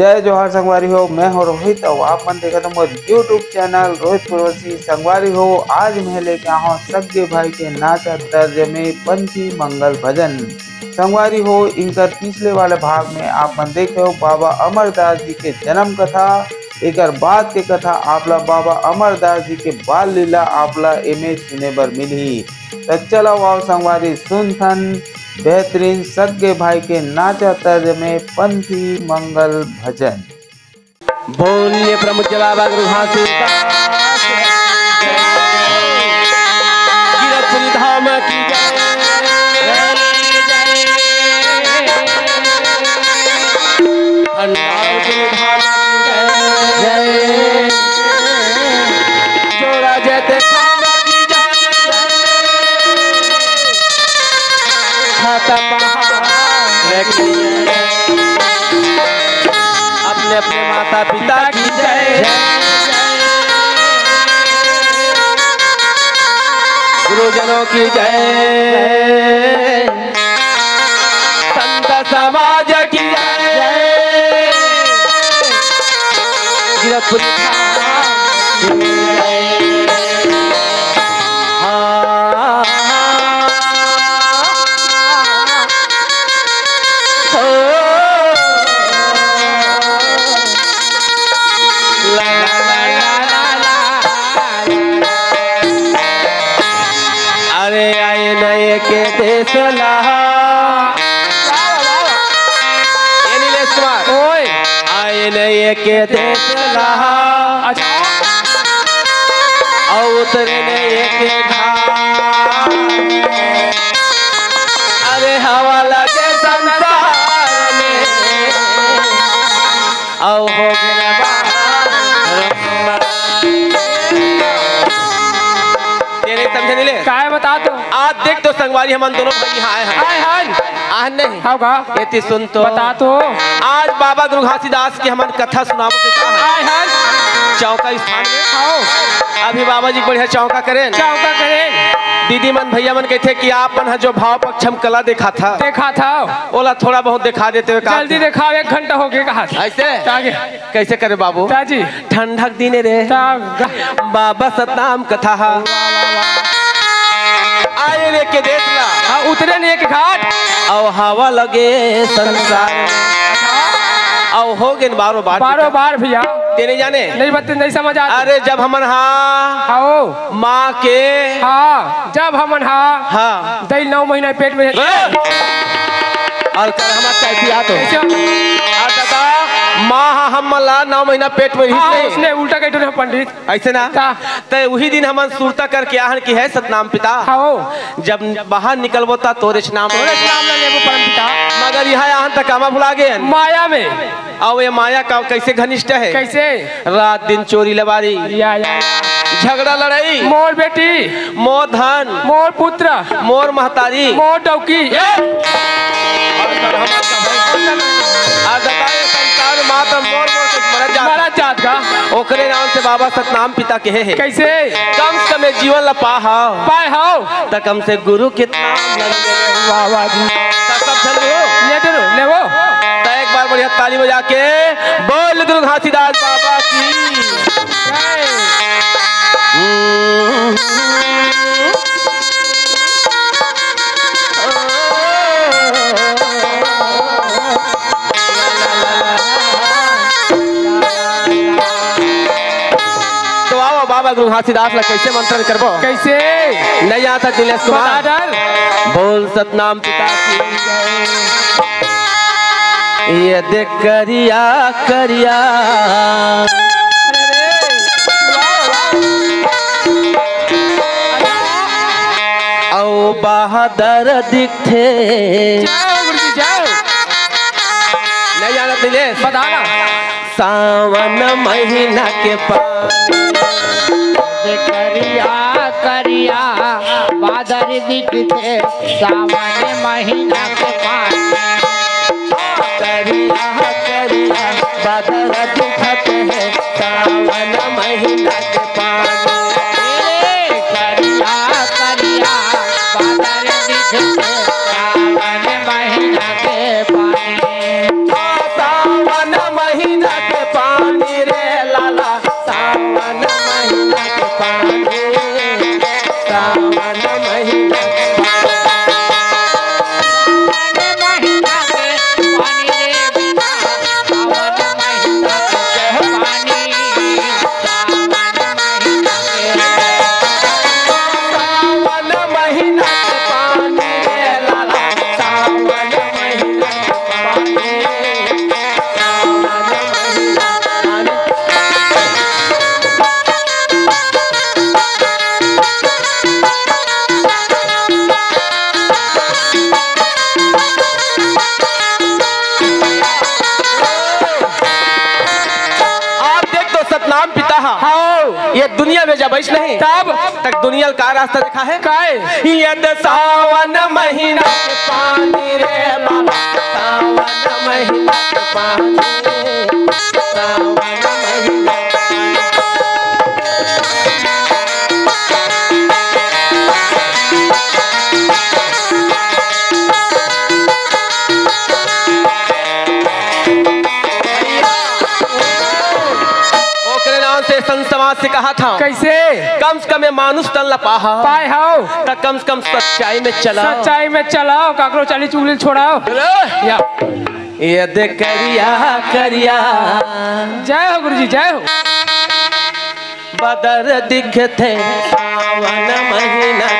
जय जोहार संगवारी हो, मैं हो रोहित और आप मन देखा तो मोर यूट्यूब चैनल रोहित प्रवासी संगवारी हो। आज मैं लेके आया हूँ सगे भाई के नाचा तर्ज में पंथी मंगल भजन। संगवारी हो, इनकर पिछले वाले भाग में आप मन देखे हो बाबा अमरदास जी के जन्म कथा एक बाद के कथा आपला बाबा अमरदास जी के बाल लीला आपला एमे सुने बर मिली। तो चलो आओ संगवारी सुन थन बेहतरीन सगे भाई के नाचा तर्ज में पंथी मंगल भजन। बोलिए प्रमुख बाबा गृहासी अपने अपने माता पिता की जय। गुरुजनों की जय। संत समाज की जय। गिरपुरी के देश लहा और उतरे नए के अरे हवा लगे संसार में। हो गया देख तो संगवारी हम दोनों यहाँ आए हैं हाय हाय। आज नहीं। का? एती सुन तो। बता तो। आज बाबा गुरु घासीदास की हमन कथा सुनावो के कहा है हाय हाय। चौका स्थान में। आओ अभी बाबा जी बढ़िया चौका करें। क्या का करे। दीदी मन भैया मन कहते कि आप मन है जो भाव पक्षम कला देखा था। देखा था। ओला थोड़ा बहुत दिखा देते हुए जल्दी दिखाओ एक घंटा हो गया कहा ऐसे? कैसे करे बाबू? ताजी ठंडक दिन रे। बाबा सतनाम कथा। हा। आए रे के देख ला। हाँ, उतरे ने एक घाट। और हवा लगे संसार। और हो गए बारो बार बारो बार भैया। तेरे जाने? नहीं बत्ती नहीं समझ आ अरे जब हमन हाँ आओ। माँ के हाँ जब हमन हाँ हाँ। दई नौ महीना पेट में और कर हमारा आ तो? और दादा। माँ हाँ हम ला नौ महीना पेट में हाँ उसने उल्टा कह रहे पंडित ऐसे ना तो वही दिन हमन सुरता करके आहन की है सतनाम पिता आओ जब बाहर निकलबो ता तोरे नाम तोरे नाम ले लेबो परम पिता मगर यहाँ आहन तक कामा भुला गए माया में और ये माया का कैसे घनिष्ठ है कैसे रात दिन चोरी लबारी या या झगड़ा लड़ाई मोर बेटी मोर धन मोर पुत्र मोर महतारी मोर डौकी का ओकरे नाम से बाबा सतनाम पिता कहे है। कैसे? कम से कम जीवन ला पाहा पाए हाओ। त कम से गुरु के वाह जी। त सब चल हो? ले दे ले वो। त एक बार बढ़िया ताली बजा के बोल गुरु घासीदास बाबा की। तो बाबा घासीदास ला कैसे मंत्रण करबो? कैसे? नहीं आता बता कुमार बोल सतनाम पिता की जय। ये देख करिया करिया। औ बहादुर जाओ नहीं जाना दिलेश बताना सावन महीना के पास करिया करिया। बादर दिखते सावन महीना के पास। करिया करिया बदर तब तक दुनिया का रास्ता देखा है? काय यद सावन महीना के पानी रे बाबा सावन महीना के पानी सावन महीना ओकरे नाम से संत से कहा था कैसे? कम से कम ये मानुष तन पाहा पाए हो त कम से कम सच्चाई में चलाओ। सच्चाई में चलाओ काकरो चाली चुगली छोड़ाओ। या। यद करिया करिया। जय हो गुरुजी जय हो। बदर दिखते सावन महीना।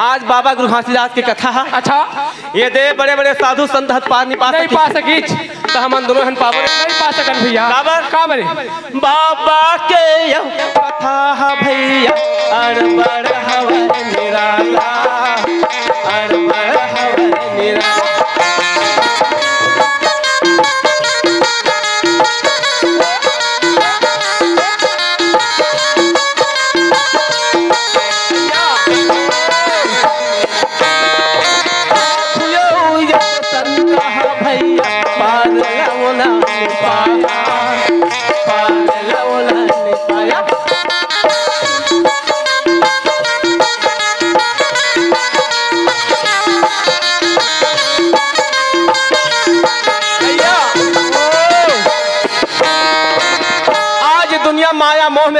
आज बाबा गुरु घासीदास की कथा है। अच्छा। ये दे बड़े बड़े साधु संत हथ पार नहीं पा नहीं सकी पा सकी। तो हम दोनों हन पावर नहीं पा सकन भैया। काबर? काबर बाबा के यह कथा है भैया। अरबड़ हवन निराला। अरबर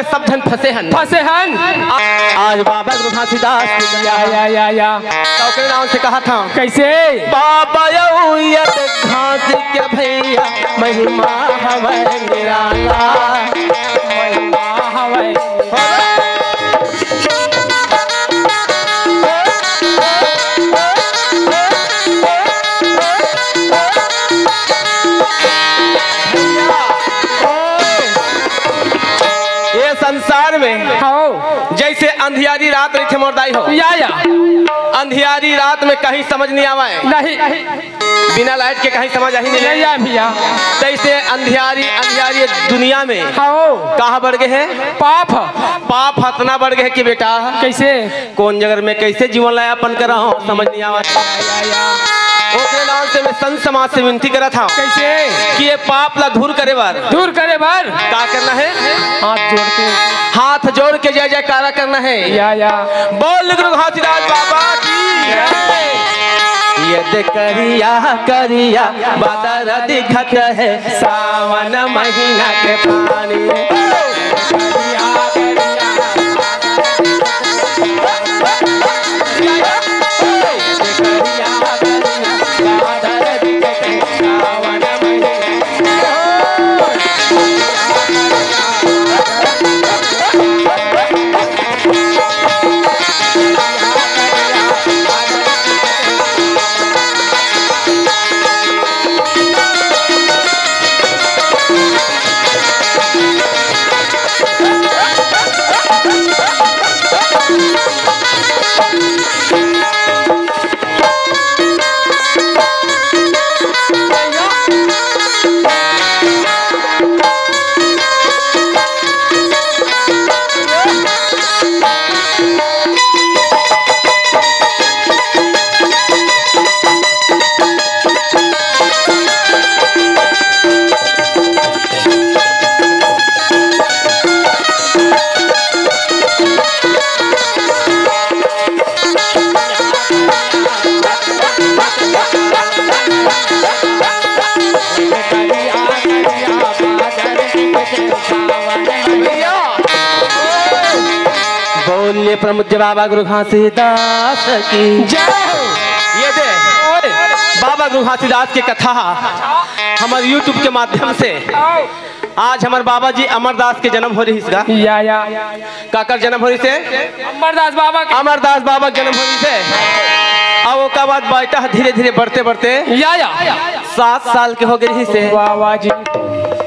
में सब धन फंसे हन फंसे हन आज बाबा गुरु घासीदास या या या या। के नाम से कहा था। कैसे? बाबा यत घास के भैया महिमा हवै निराला संसार में हो जैसे अंधियारी रात रही मोरदाई हो। या या। अंधियारी रात में कहीं समझ नहीं आवा नहीं। बिना लाइट के कहीं समझ ही नहीं नहीं आए। या भैया तैसे अंधियारी अंधियारी दुनिया में कहाँ बढ़ गए हैं? पाप। पाप हतना बढ़ गए कि बेटा? कैसे? कौन जगह में कैसे जीवन लायापन कर रहा हूँ? समझ नहीं आवा से मैं संत समाज से विनती करा था। कैसे? कि ये पाप ला दूर करे बार। दूर करे बार। का करना है? हाथ जोड़ के। हाथ जोड़ के जय जयकारा करना है। या या बोल घासीदास बाबा की। यद करिया करिया, बदर दिखत है, सावन महीना के पानी। प्रमुख बाबा गुरु घासीदास की। ये दे। बाबा गुरु घासीदास की कथा हमारे यूट्यूब के माध्यम से। आज हमारे बाबा जी अमरदास के जन्म हो रही इसका। या या। काकर जन्म हो रही से अमरदास बाबा के। अमरदास बाबा के जन्म हो रही से अब ओका बाद बेटा धीरे धीरे बढ़ते बढ़ते या या। सात साल के हो गई से वाह वाह जी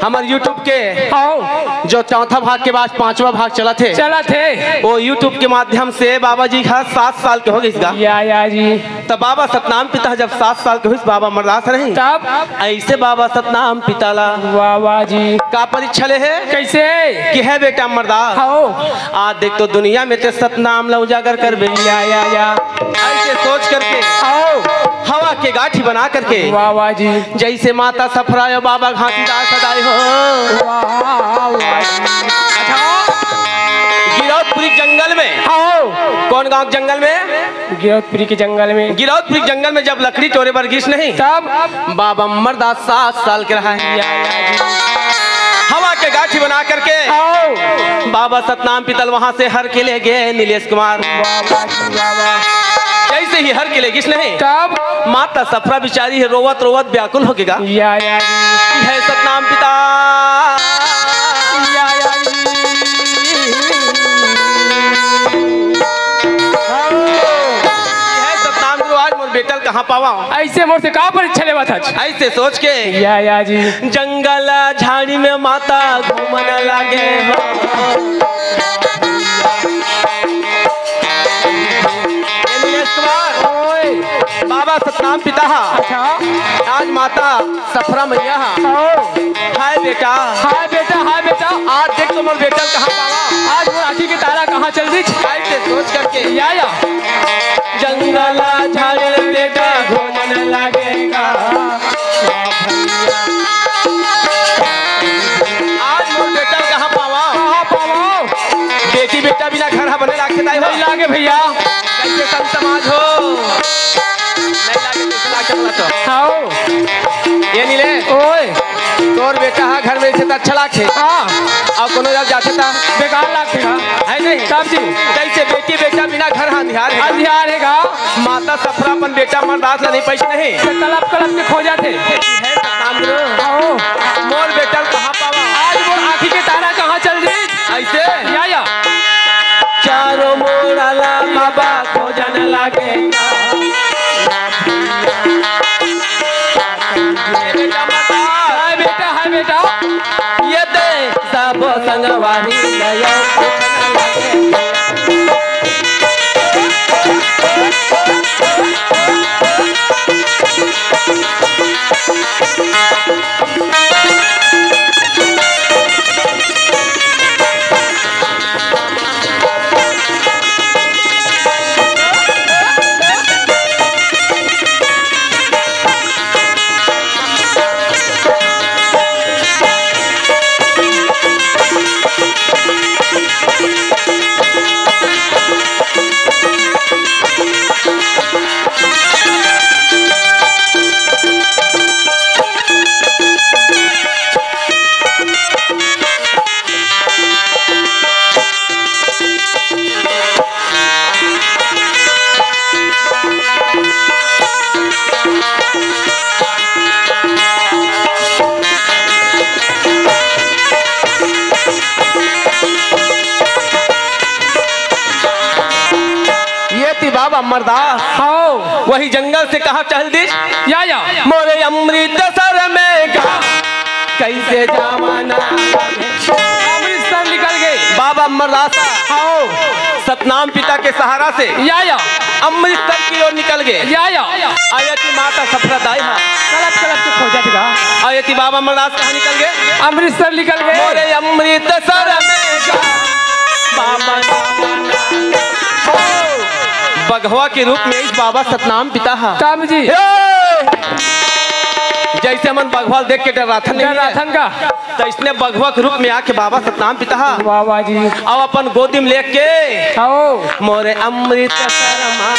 हमारे यूट्यूब के जो चौथा भाग के बाद पांचवा भाग चला थे चला थे वो यूट्यूब के माध्यम से बाबा जी का सात साल के हो गए इसका या या जी। तब बाबा सतनाम पिता जब सात साल के हुई बाबा मरदास रहे तब? ऐसे बाबा सतनाम पिताला वाह वाह जी। का परीक्षा ले है? कैसे कि है बेटा मरदास? आज देख तो दुनिया में ते सतनाम ला उजागर कर बे। या या या। ऐसे सोच करके। आओ हवा के गाठी बना करके। वाह वाह जी। जैसे माता सफरायो बाबा घासीदास सदाई हो। गिरौदपुरी जंगल में। कौन गाँव जंगल में? गिरौदपुरी के जंगल में। गिरौदपुरी जंगल में जब लकड़ी चोरे पर बरगिस नहीं तब बाबा मरदास सात साल के रहा है। हवा के गाठी बना करके। बाबा सतनाम पितल वहाँ से हर के ले गए नीलेश कुमार। वाह जी वाह ही हर के ले किस नहीं तब माता सफरा बिचारी है रोवत रोवत व्याकुल हो या या है सतनाम पिता। या या है बेटल कहाँ पावा? ऐसे मोर से का परीक्षा लेवा था ऐसे सोच के। या या जी। जंगल झाड़ी में माता घूमन लागे बाबा सतनाम पिता। हा अच्छा। आज माता सफरा मैया हा हाय बेटा। हाय बेटा हाय बेटा। आज देख तो मोर बेटल कहाँ पावा आज वो आखी की तारा कहाँ चल रही ऐसे सोच करके। या या। जंगल झाड़ बेटा घूमन लगेगा। आज मोर बेटा कहाँ पावा? कहाँ पाओ बेटी बेटा बिना घर हा बने लाखे ताई लागे भैया। तोर बेटा हा घर में से तो अच्छा लागे हाँ। और कोनो जब जाते था बेकार लागेगा है। नहीं तब जी। कैसे बेटी बेटा बिना घर हा। अंधियार है अंधियार हैगा माता सफरा अपन बेटा मरदास ला नहीं पैसे नहीं। कलप कलप के खो जाते। है आओ। मोर बेटा कहाँ पावा? आज वो आखी के तारा कहाँ चल रही? ऐसे? या या। चारों मोड़ाला बाबा लागे। संगवारी सतनाम पिता के सहारा से या या। अमृतसर की ओर निकल गए। या या। आयती माता हा। के खोजा था आयती बाबा अमरदास कहाँ निकल गए? अमृतसर निकल गए। मोरे अमृत सर में गा बाबा बघवा के रूप में इस बाबा सतनाम पिता हा। तब जी। जैसे हमन बघवाल देख के डराथन नहीं है, राथन का। तो इसने बगवक रूप में आके बाबा सतनाम पिता वाह जी। अब अपन गोदी में लेके। आओ। मोरे अमृत शर्मा।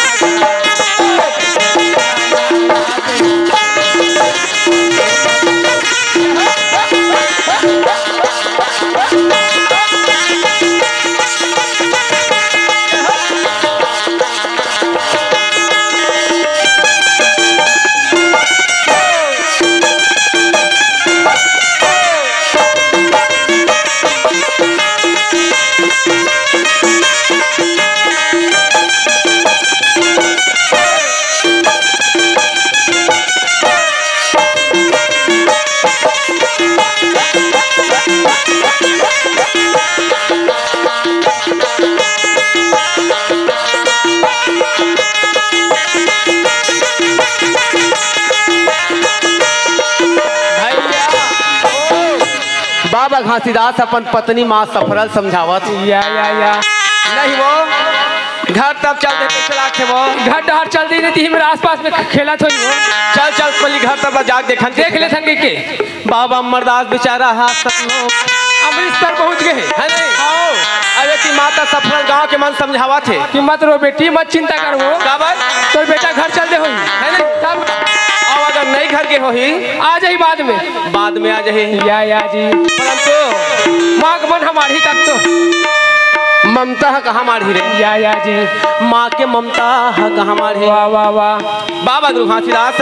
बाबा घासीदास अपन पत्नी माँ सफरल समझावत। या या या। नहीं वो घर तब चल देते चला के वो। घर डहर चल दी रहती मेरे आसपास में खेला थोड़ी हो चल चल पहले घर तब जाग देखन देख ले थन के। बाबा अमरदास बेचारा हाथ सपनो अमृतसर पहुँच गए। है नहीं? अरे की माता सफरल गाँव के मन समझावा थे कि मत रो बेटी मत चिंता कर। वो तो बेटा घर चल दे होई। है नहीं? तब अगर नहीं घर के होही आ जाए बाद में। बाद में आ जाए या या जी। परंतु माघ मन हमारी तक तो। ममता कहा कहाँ मारी रे या या जी। माँ के ममता कहा कहाँ मारी वाह वाह वाह। बाबा गुरु घासीदास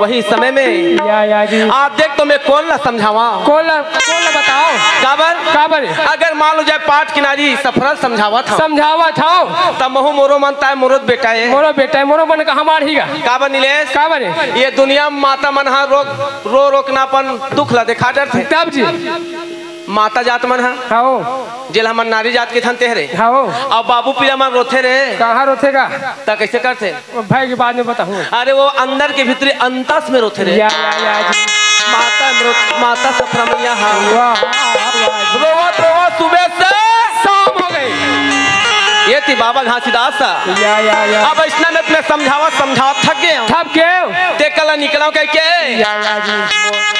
वही समय में या या जी। आप देख तो मैं कौन ला समझावा कौन ला कौन ला बताओ? काबर? काबर अगर मान लो जाए पाठ किनारी सफरल समझावा था समझावा था। तब महू मोरो मनता है मुरुद बेटा है। मोरो बेटा है मोरो मन का हमार ही गा। काबर नीलेश? काबर ये दुनिया माता मन हा रोक रो रोकनापन दुख ला देखा डर थे तब जी। माता जात मन हा? आओ जेल हमन नारी जात के थनते रे। आओ अब बाबू पीला मन रोथे रे। कहाँ रोतेगा त कैसे करते भाई के बाद में बताऊँ। अरे वो अंदर के भीतरी अंतस में रोथे रे। या या या जी माता मृत- माता सफरमैया हा। रोवत रोवत सुबह से शाम हो गई। ये थी बाबा घासीदास सा। या या या। अब ऐसा में तुम्हें समझावत समझावत थक गए थप के ते कल निकला कह के या या जी।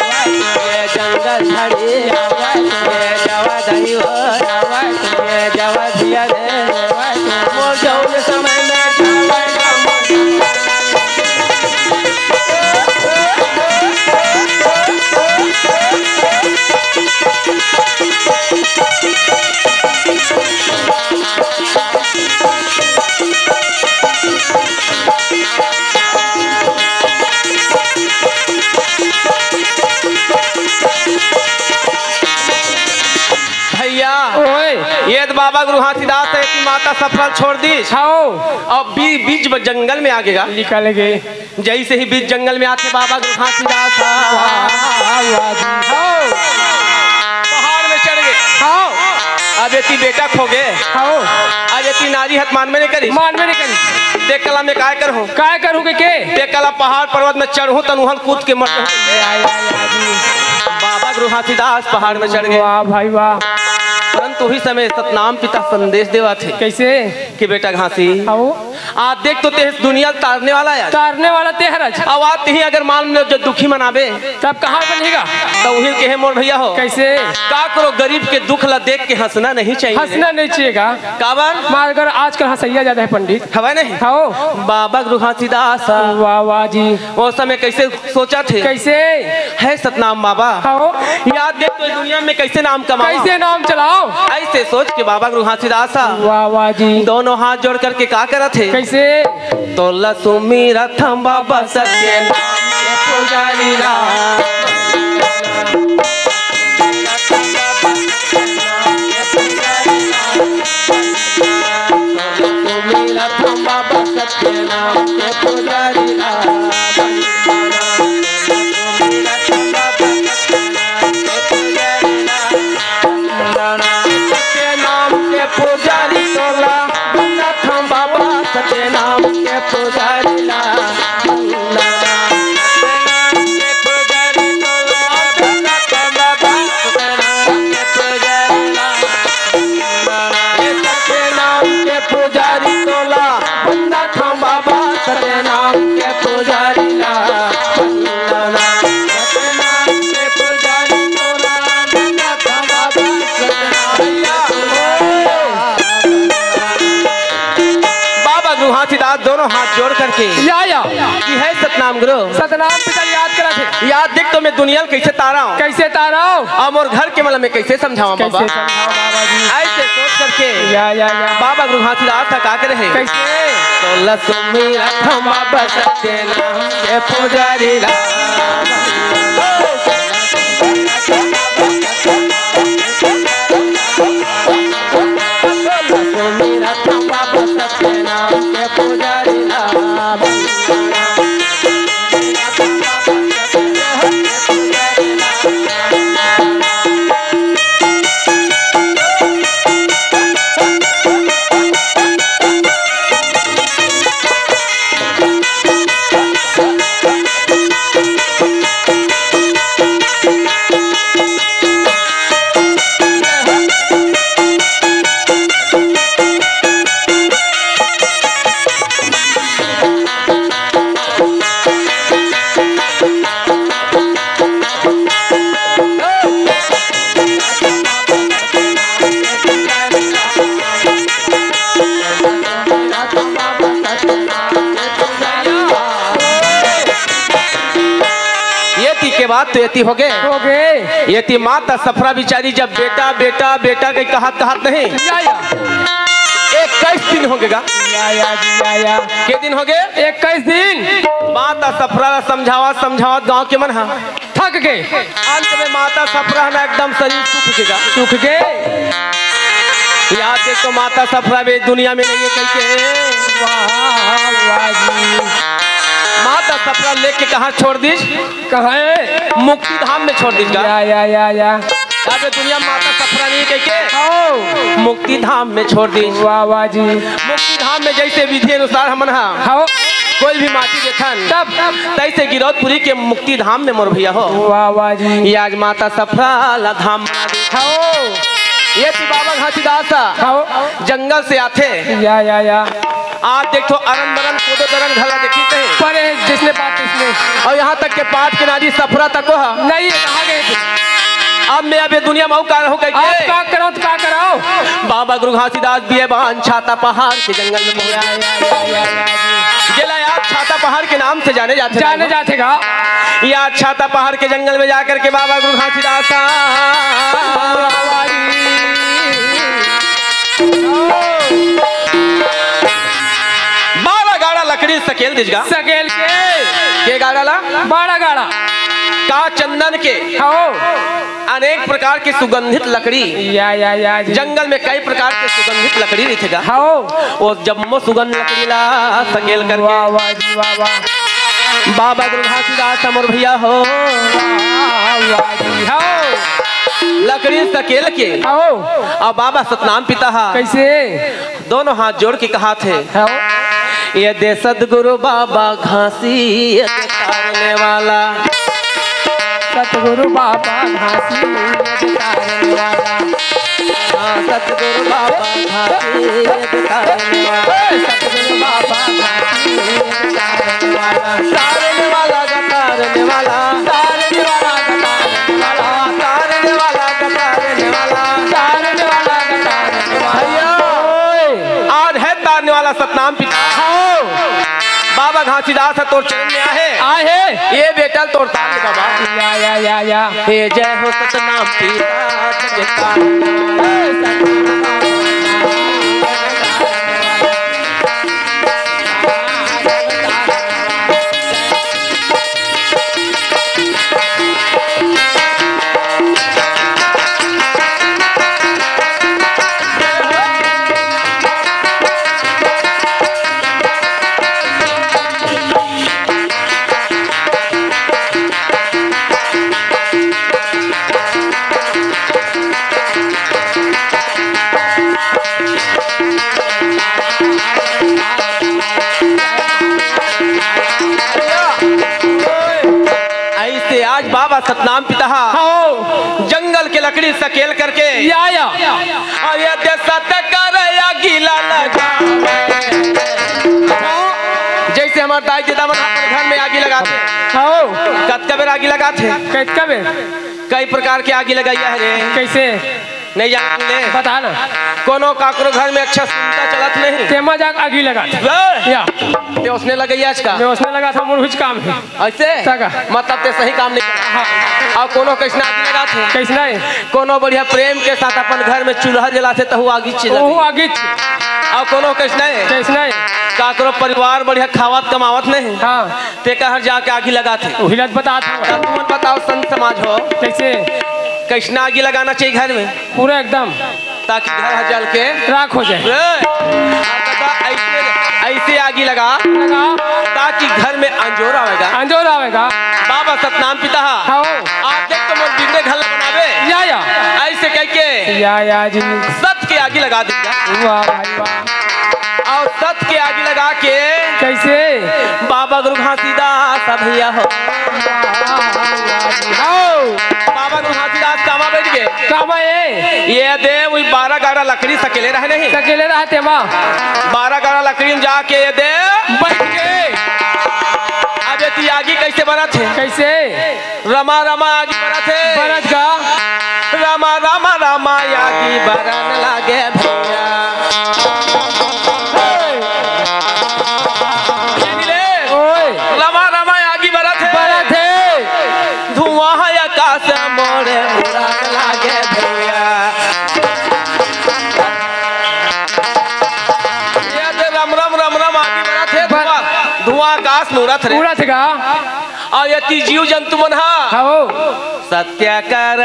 जावा दही हो ये जवा दिया कि सफल छोड़ दी। छाओ अब बी, बीच जंगल में आ गएगा निकल गए जैसे ही बीच जंगल में आते बाबा पहाड़ में चढ़ गए। अब ये बेटा खो गए। अब ये नारी हथ मान में नहीं करी मान में नहीं करी देख कला में काय कर? काय करूँ के के? देख कला पहाड़ पर्वत में चढ़ू तनुहल कूद के मर बाबा गुरु हाथीदास पहाड़ में चढ़ गए। वाह भाई वाह। परंतु ही समय सतनाम पिता संदेश देवा थे। कैसे? कि बेटा घासी। आओ। आज देख तो तेरे दुनिया तारने वाला है तारने वाला तेहरज अब आप ही अगर मान लो जो दुखी मनावे। तब कहाँ बनेगा? तो वही कहे मोर भैया हो। कैसे? का करो गरीब के दुख ला देख के हंसना नहीं चाहिए? हंसना नहीं चाहिएगा। काबर? मगर आजकल हंसैया ज़्यादा है पंडित। हवा नहीं? आओ। बाबा गुरु घासीदास। वाह वाह जी। वो समय कैसे सोचा थे? कैसे? है सतनाम बाबा। याद देख तो दुनिया में कैसे नाम कमाओ? कैसे नाम चलाओ? ऐसे सोच के बाबा गुरु घासीदास वाह वाह जी। दोनों हाथ जोड़ करके का करा थे? कैसे? तो लसुमी रथम बाबा सत्य पुजारी राम। लसुमी रथम बाबा सत्य नाम के पुजारी दोनों हाथ जोड़ करके। या या। कि है सतनाम गुरु? सतनाम पिता याद करा थे याद देख तो मैं दुनिया कैसे तारा हूँ? कैसे ताराओ अब और घर के मतलब में कैसे समझाऊं बाबा? जी ऐसे सोच करके। या या या। बाबा गुरु हाथीदास था का करे है कैसे? तो लक्ष्मी रथम बाबा सत्य नाम के पुजारी। लक्ष्मी रथम तो थी हो गए हो गए ये थी माता सफरा बिचारी जब बेटा बेटा बेटा के कहत कहत नहीं। इक्कीस दिन हो गएगा के दिन हो गए इक्कीस दिन। माता सफरा समझावा समझावा गाँव के मन हा। थक गए। अंत में माता सफरा ना एकदम शरीर सूख गएगा सूख गए। याद देख तो माता सफरा भी दुनिया में नहीं है कहीं के। सफरा लेके कहा छोड़ दीज कहाँ है? मुक्ति धाम में छोड़ दीज या या या या। अबे दुनिया माता सफरा नहीं कह के मुक्ति धाम में छोड़ दीज वाह वाह जी। मुक्ति धाम में जैसे विधि अनुसार हमन हा आओ कोई भी माटी देखन तब तैसे गिरौदपुरी के मुक्ति धाम में मोर भैया हो। वाह वाह जी। ये आज माता सफरा ला धाम ये थी बाबा घासीदास जंगल से आते या या या। आप देखो अरन बरन कोदो दरन घला देखी। पर है जिसने बात इसने और यहाँ तक के पाठ के नाजी सफरा तक हो नहीं कहाँ गए थे। अब मैं अबे दुनिया में का रहूँ आप कह का करो तो का कराओ? बाबा गुरु घासीदास बियबान छाता पहाड़ के जंगल में जिला याद छाता पहाड़ के नाम से जाने जाते जाने जाते का या छाता पहाड़ के जंगल में जाकर के बाबा गुरु घासीदास लकड़ी सकेल दिजगा। सकेल के। के गाड़ा ला? बड़ा गाड़ा। का चंदन के? आओ अनेक प्रकार की सुगंधित लकड़ी। या या या जंगल में कई प्रकार के सुगंधित लकड़ी दिखेगा आओ वो जम्मो सुगंध लकड़ी ला सकेल वाह करके। वाह जी वाह वाह। बाबा गुरु घासीदास अमर भैया हो। वाह वाह आओ लकड़ी सकेल के। आओ और बाबा सतनाम पिता हा। कैसे? दोनों हाथ जोड़ के कहा थे आओ ये दे सदगुरु बाबा घासी तारने वाला। सतगुरु बाबा घासी तारने वाला। सतगुरु बाबा घासी तारने वाला। सतगुरु बाबा घासी तारने वाला। तारने वाला गा तारने वाला। है तोर चरण में आए आए ये बेटा तोर ताल बाबा। या या या या। हे जय हो सतनाम। पिता जग दाई अपन घर में आगी लगाते हो। कत कबेर आगी लगाते कत कबे? कई प्रकार के आगी लगाई है रे। कैसे? नहीं जान ले बता ना। कोनो काकरो घर में अच्छा सुनता चलत नहीं। तेमा जाग आगी लगा। या। ते उसने लगाया आज का मैं उसने लगा था मुरहुज काम है। ऐसे? मतलब ते सही काम नहीं कर और कोनो कैसना आगी लगाते कैसे नहीं कोनो बढ़िया प्रेम के साथ अपन घर में चूल्हा जलाते तो आगी चिल्ला ओहो आगे और कोनो कैसना कैसे नहीं काकरो परिवार बढ़िया खावत कमावत नहीं हाँ। ते कहर जाके आगी लगाते। वही लत बता था तुम बताओ संत समाज हो। कैसे? कैसना आगी लगाना चाहिए घर में। पूरा एकदम। ताकि घर जल के। राख हो जाए। बता, ऐसे ऐसे आगी लगा। लगा। ताकि घर में अंजोर आवेगा। अंजोर आवेगा। बाबा सतनाम पिता। हाँ। ऐसे कह के या या जी। सत के आगे लगा दीजिए वाह भाई वाह। और सत के आगे लगा के कैसे? बाबा गुरु घासीदास भैया हो। बाबा गुरु घासीदास कामा बैठ गए। कामा ये ये दे वही बारह गारा लकड़ी सकेले रहे नहीं। अकेले रहते माँ बारह गारा लकड़ी में जाके ये दे बैठ गए। अब ये तियागी कैसे बना थे? कैसे? रमा रमा आगे बना थे। बरत का रमा आगी बरन लागे भैया। धुआँ। आकाश में उड़त थे और ये जीव जंतु मन हा। आओ सत्य कर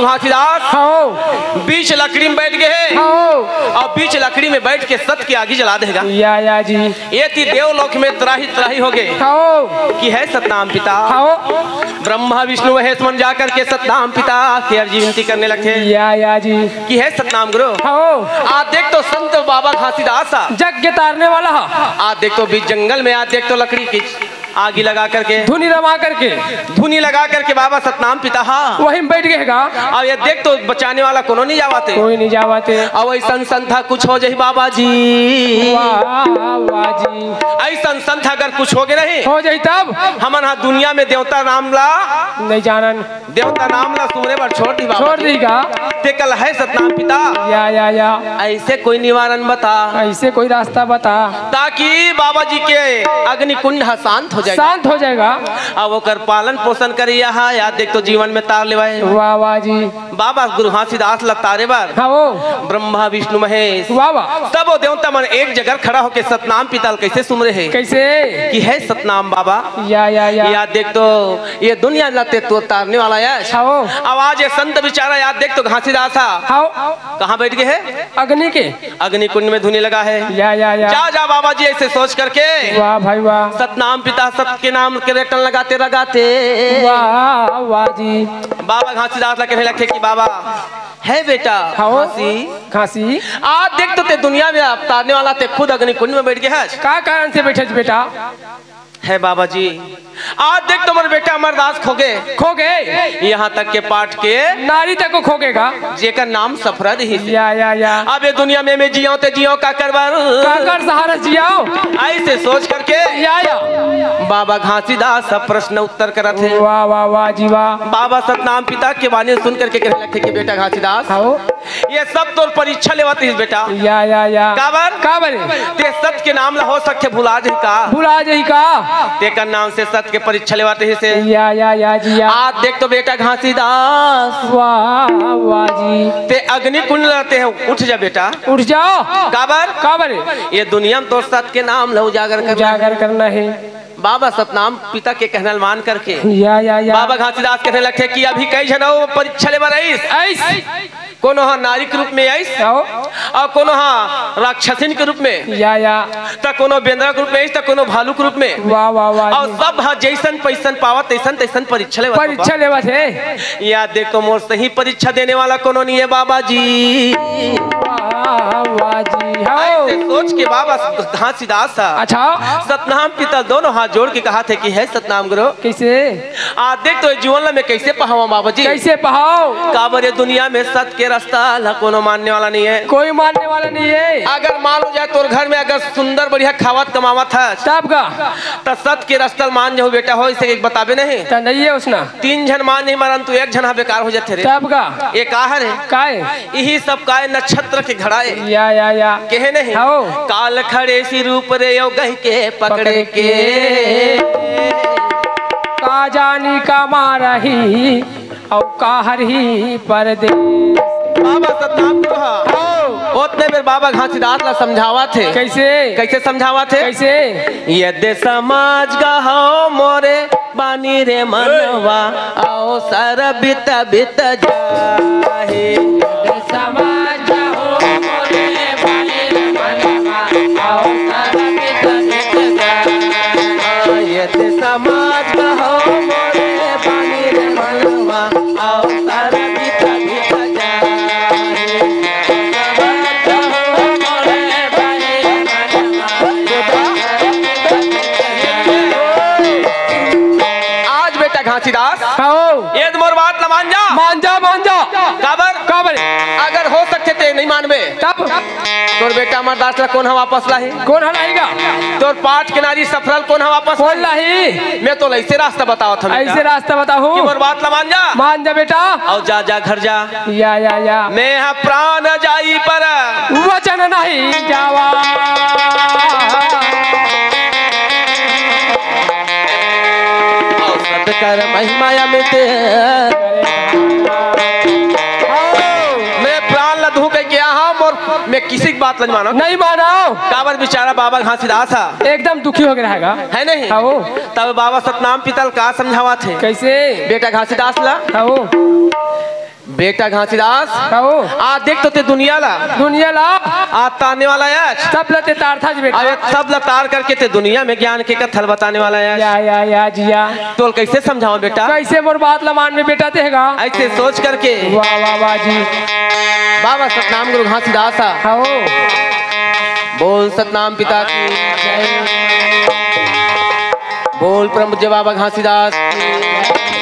दे बाबा गुरु बीच लकड़ी में बैठ गए और बीच लकड़ी में बैठ के सत की आगी जला देगा। या या जी। ये थी देवलोक में त्राही त्राही हो गए। आओ कि है सतनाम पिता। ब्रह्मा विष्णु महेश मन जाकर के सतनाम पिता की अर्जी विनती करने लगे। या या जी। कि है सतनाम गुरु। आज देख तो संत बाबा घासीदास जग के तारने वाला। हा आज देख तो बीच जंगल में आज देख तो लकड़ी की। आगी लगा करके। धुनी रमा करके। धुनी लगा करके बाबा सतनाम पिता हाँ। वहीं बैठ गए का अब ये देख तो बचाने वाला कोनो नहीं जावाते। कोई नहीं जावाते। अब ऐसा संथा कुछ हो जाही बाबा जी ऐसा संथा अगर कुछ हो गए नहीं हो जाई तब। हमन हा दुनिया में देवता नाम ला नहीं जानन। देवता नाम ला सुमरे पर छोड़ दी छोड़ दी का ते कल है सतनाम पिता। या या या। ऐसे कोई निवारण बता। ऐसे कोई रास्ता बता। ताकि बाबा जी के अग्नि कुंड शांत हो जाएगा। शांत हो जाएगा। अब ओकर पालन पोषण करी यहाँ याद देख तो जीवन में तार लेवाए। वाह वाह जी। बाबा गुरु घासीदास लगतारे बार। हाँ वो। ब्रह्मा विष्णु महेश। वाह वाह। सब वो देवता मन एक जगह खड़ा होके सतनाम पिताल कैसे सुमरे है? कैसे? कि है सतनाम बाबा? या या या। याद देख तो ये दुनिया लाते तो तारने वाला है। हाँ आवाज़ ये संत बिचारा याद देख तो घासीदास हाँ। कहाँ बैठ गए है? अग्नि के। अग्नि कुंड में धुनी लगा है। या या या। जा जा बाबा जी ऐसे सोच करके। वाह भाई वाह। सतनाम पिता सत के नाम के रेटन लगाते लगाते। वाह वाह जी। बाबा घासीदास ला कहने लगे कि बाबा। है बेटा खांसी घासी? खांसी आज देख तो ते दुनिया में आप तारने वाला ते खुद अग्नि कुंड में बैठ गया है। का कारण से बैठे बेटा? है बाबा जी। आज देख तुम्हारे बेटा अमरदास खो गए खो गए यहाँ तक के पाठ के नारी तक को खोगेगा? जेकर नाम सफरद ही या या या। अब ये दुनिया में मैं जियो ते जियो का करवर काकर सहारा जियाओ। ऐसे सोच करके या या। बाबा घासीदास सब प्रश्न उत्तर करत है। वाह वाह वाह जी वाह। बाबा सतनाम पिता के वाणी सुन करके कहने लगे कि बेटा घासीदास ये सब तो परीक्षा लेवत है बेटा। या या या। काबर का बने ते सत्य के नाम ला हो सके भुला जी का। भुला जाई का। ते का नाम से सत्य के परीक्षा लेवत है से या या या जी या। आज देख तो बेटा घासीदास वाह वाह जी। ते अग्नि कुंड रहते हैं। उठ जा बेटा। उठ जाओ। काबर? का बने ये दुनिया में तो सत्य के नाम ला उजागर कर उजागर करना है। बाबा सतनाम पिता के कहना मान करके। या या या। बाबा घासीदास कहने लगे कि अभी कई जनो परीक्षा लेवा ऐस। कोनो हाँ नारी के रूप में आओ। और कोनो हाँ राक्षसिन के रूप में? या या। त कोनो बेंद्रा के रूप में आईस त कोनो भालू के रूप में? वाह वाह वाह और सब हाँ जैसन पैसन पावा तैसन तैसन परीक्षा लेवा परीक्षा लेवा थे। या देखो मोर सही परीक्षा देने वाला कोनो नहीं है बाबा जी? वाह जी हो। सोच के बाबा घासीदास अच्छा। सतनाम पिता दोनों हाथ जोड़ के कहा थे कि है सतनाम गुरु। कैसे? आज देख तो जीवन में कैसे पहावा बाबा जी? कैसे पहाओ काबर ये दुनिया में सत्य के रास्ता ला कोनो मानने वाला नहीं है। कोई मानने वाला नहीं है। अगर मान जाए तो घर में अगर सुंदर बढ़िया खावत कमावत है तब का? तो सत्य के रास्ता मान जाओ बेटा हो इसे एक बताबे नहीं। तो नहीं है उसना। तीन जन मान नहीं मरन तू एक जन बेकार हो जाते रे। तब का? ये काहर है। काय यही सब काय नक्षत्र के घड़ाए या या या। कहे नहीं। काल खड़े सी रूप रे यो गह के पकड़े के का। जानी का मारही और काहर ही परदेश बाबा सतनाम हा। बेर बाबा घासीदास ला समझावा थे। कैसे? कैसे समझावा थे? कैसे? यदि समाज गहो मोरे बानी रे मनवा आओ सर बित बित जाहे समाज हो मोरे बाले मनवा आओ सरबित बित जाए। यदि समाज बेटा अमरदास ला कौन है वापस लाही? कौन हलाएगा तोर पाठ के नारी सफरल कौन है वापस कौन लाही? मैं तो ऐसे रास्ता बताओ था। ऐसे रास्ता बताओ कि मोर बात ला मान जा। मान जा बेटा। और जा जा घर जा। या या या। मैं यहाँ प्राण जाई पर। वचन नहीं जावा। औसत कर महिमा अमित। किसी की बात नहीं मानो। नहीं मानो काबर बेचारा बाबा घासीदास था। एकदम दुखी हो गया है है नहीं? हाँ तब बाबा सतनाम पितल का समझावा थे। कैसे? बेटा घासीदास ला। आओ बेटा घासीदास आ देख तो ते दुनिया ला। दुनिया ला? आज ताने वाला है सब लते तार था जी बेटा। अब सब लतार करके ते दुनिया में ज्ञान के कथल बताने वाला है या या या जिया। तो कैसे समझाओ बेटा? कैसे मोर बात लमान में बेटा तेगा ऐसे सोच करके। वाह वाह वाह जी। बाबा सतनाम गुरु घासीदास था आओ बोल सतनाम पिता की। बोल परम पूज्य बाबा घासीदास की।